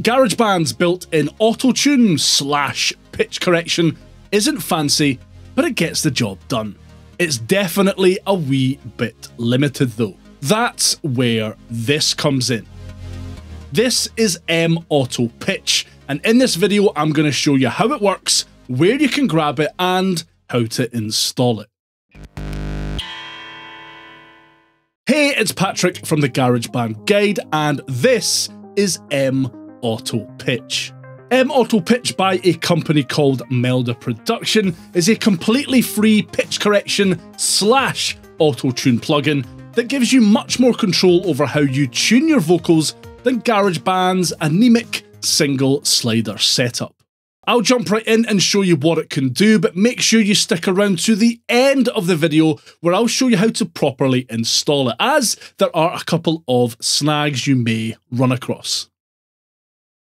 GarageBand's built-in auto-tune slash pitch correction isn't fancy, but it gets the job done. It's definitely a wee bit limited though. That's where this comes in. This is M Auto Pitch, and in this video I'm going to show you how it works, where you can grab it, and how to install it. Hey, it's Patrick from the GarageBand Guide, and this is M Auto Pitch. M Auto Pitch by a company called Melda Production is a completely free pitch correction slash auto tune plugin that gives you much more control over how you tune your vocals than GarageBand's anemic single slider setup. I'll jump right in and show you what it can do, but make sure you stick around to the end of the video where I'll show you how to properly install it, as there are a couple of snags you may run across.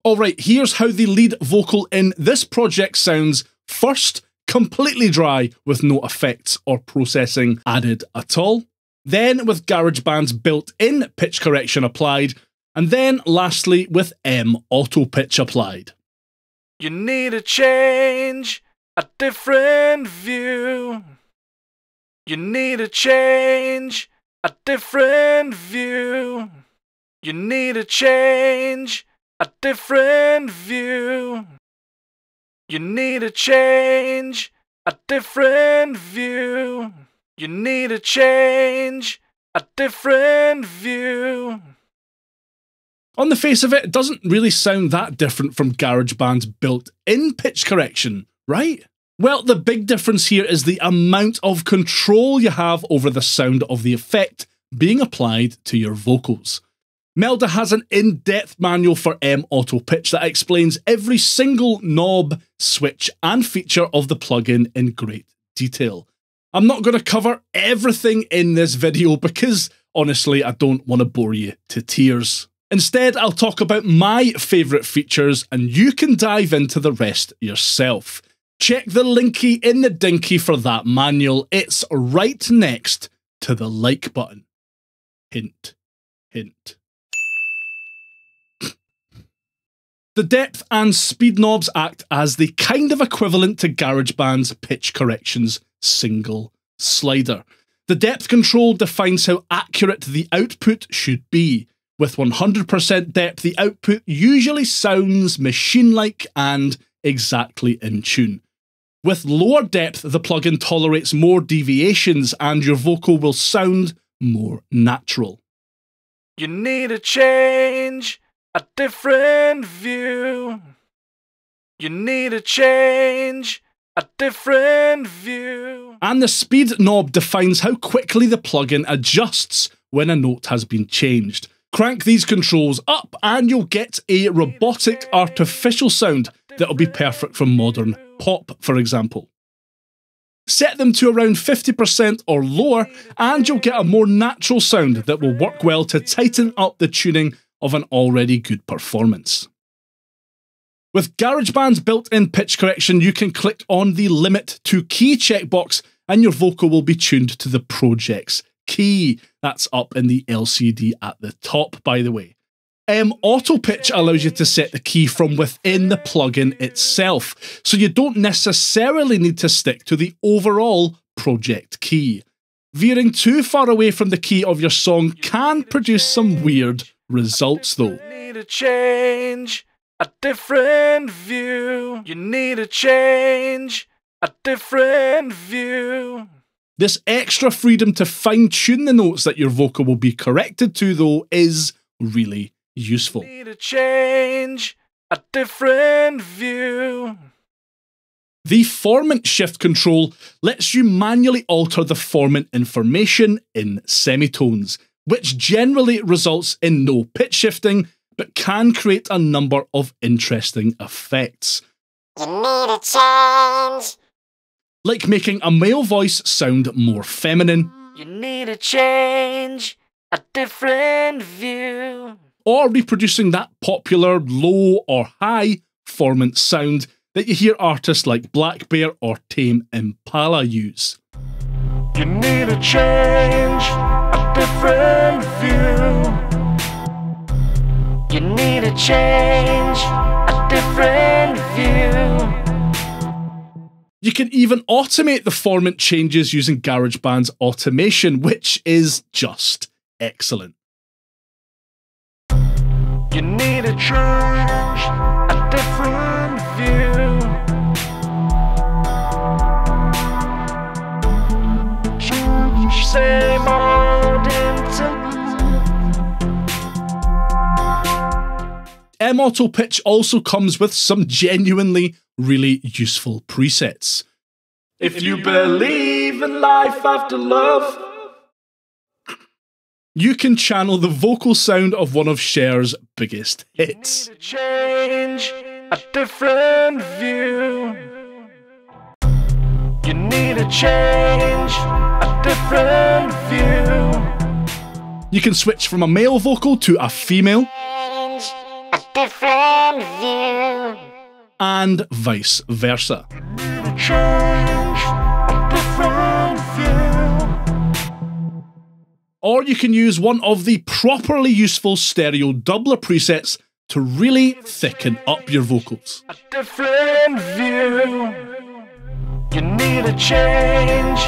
Alright, here's how the lead vocal in this project sounds. First, completely dry with no effects or processing added at all. Then with GarageBand's built-in pitch correction applied. And then lastly with M Auto Pitch applied. You need a change, a different view. You need a change, a different view. You need a change, a different view. You need a change, a different view. You need a change, a different view. On the face of it, it doesn't really sound that different from GarageBand's built in pitch correction, right? Well, the big difference here is the amount of control you have over the sound of the effect being applied to your vocals. Melda has an in depth manual for M Auto Pitch that explains every single knob, switch, and feature of the plugin in great detail. I'm not going to cover everything in this video because honestly, I don't want to bore you to tears. Instead, I'll talk about my favourite features and you can dive into the rest yourself. Check the linky in the dinky for that manual. It's right next to the like button. Hint, hint. The depth and speed knobs act as the kind of equivalent to GarageBand's pitch corrections single slider. The depth control defines how accurate the output should be. With 100% depth, the output usually sounds machine like and exactly in tune. With lower depth, the plugin tolerates more deviations and your vocal will sound more natural. You need a change a different view. You need a change, a different view. And the speed knob defines how quickly the plugin adjusts when a note has been changed. Crank these controls up and you'll get a robotic artificial sound that'll be perfect for modern pop, for example. Set them to around 50% or lower, and you'll get a more natural sound that will work well to tighten up the tuning of an already good performance. With GarageBand's built-in pitch correction, you can click on the Limit to Key checkbox and your vocal will be tuned to the project's key. That's up in the LCD at the top, by the way. M Auto Pitch allows you to set the key from within the plugin itself, so you don't necessarily need to stick to the overall project key. Veering too far away from the key of your song can produce some weird results though. Need a change, a different view. You need a change, a different view. This extra freedom to fine tune the notes that your vocal will be corrected to, though, is really useful. Need a change, a different view. The formant shift control lets you manually alter the formant information in semitones which generally results in no pitch shifting, but can create a number of interesting effects. You need a change. Like making a male voice sound more feminine. You need a change, a different view. Or reproducing that popular low or high formant sound that you hear artists like blackbear or Tame Impala use. You need a change, a different view. You need a change, a different view. You can even automate the formant changes using GarageBand's automation, which is just excellent. You need a change, a different view. Auto Pitch also comes with some genuinely really useful presets. If you believe in life after love, You can channel the vocal sound of one of Cher's biggest hits. need a change, a different view. You need a change, a different view. You can switch from a male vocal to a female, different view. and vice versa. Or you can use one of the properly useful stereo doubler presets to really thicken up your vocals. A different view. You need a change,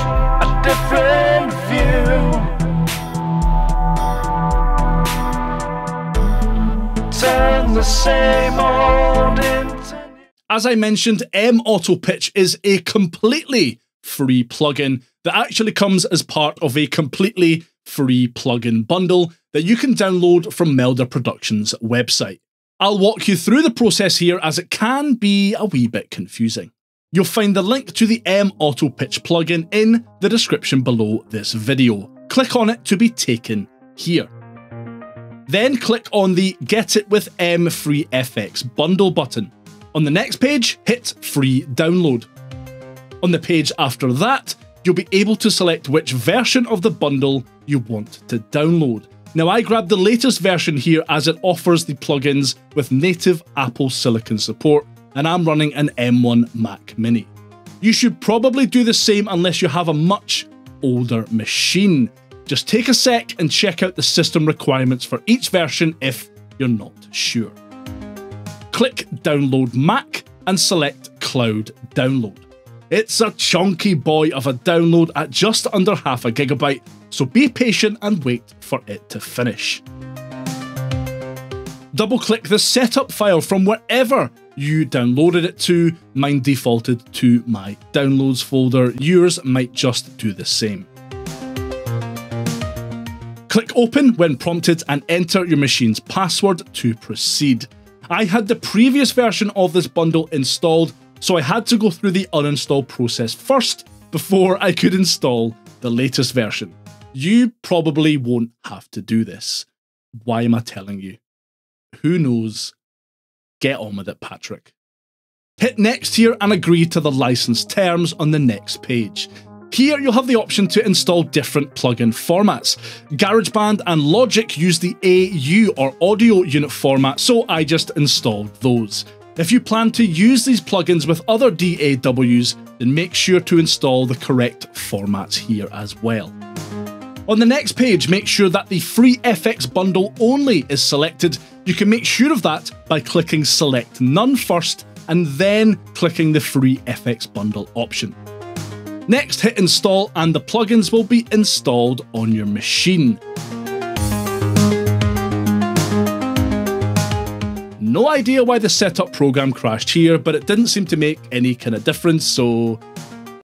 a different view. The same old As I mentioned, M Auto Pitch is a completely free plugin that actually comes as part of a completely free plugin bundle that you can download from Melda Productions' website. I'll walk you through the process here as it can be a wee bit confusing. You'll find the link to the M Auto Pitch plugin in the description below this video. Click on it to be taken here. Then click on the Get It with M Free FX bundle button. On the next page, hit Free Download. On the page after that, you'll be able to select which version of the bundle you want to download. Now, I grabbed the latest version here as it offers the plugins with native Apple Silicon support, and I'm running an M1 Mac Mini. You should probably do the same unless you have a much older machine. Just take a sec and check out the system requirements for each version if you're not sure. Click Download Mac and select Cloud Download. It's a chunky boy of a download at just under half a gigabyte, so be patient and wait for it to finish. Double click the setup file from wherever you downloaded it to. Mine defaulted to my downloads folder, yours might just do the same. Click open when prompted and enter your machine's password to proceed. I had the previous version of this bundle installed, so I had to go through the uninstall process first before I could install the latest version. You probably won't have to do this. Why am I telling you? Who knows? Get on with it, Patrick. Hit next here and agree to the license terms on the next page. Here you'll have the option to install different plugin formats. GarageBand and Logic use the AU or audio unit format, so I just installed those. If you plan to use these plugins with other DAWs, then make sure to install the correct formats here as well. On the next page, make sure that the free FX bundle only is selected. You can make sure of that by clicking Select None first and then clicking the free FX bundle option. Next, hit install and the plugins will be installed on your machine. No idea why the setup program crashed here, but it didn't seem to make any kind of difference, so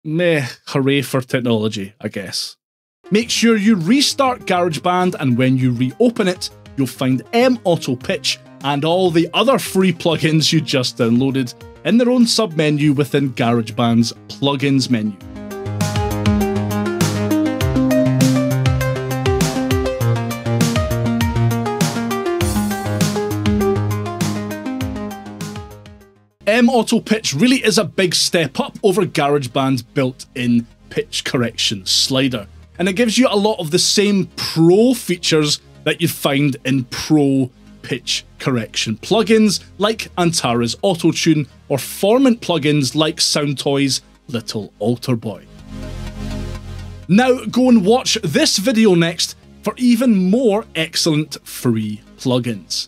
meh, hooray for technology, I guess. Make sure you restart GarageBand, and when you reopen it, you'll find M Auto Pitch and all the other free plugins you just downloaded in their own submenu within GarageBand's plugins menu. Auto Pitch really is a big step up over GarageBand's built in pitch correction slider, and it gives you a lot of the same pro features that you'd find in pro pitch correction plugins like Antares' Autotune or Formant plugins like Soundtoys' Little AlterBoy. Now go and watch this video next for even more excellent free plugins.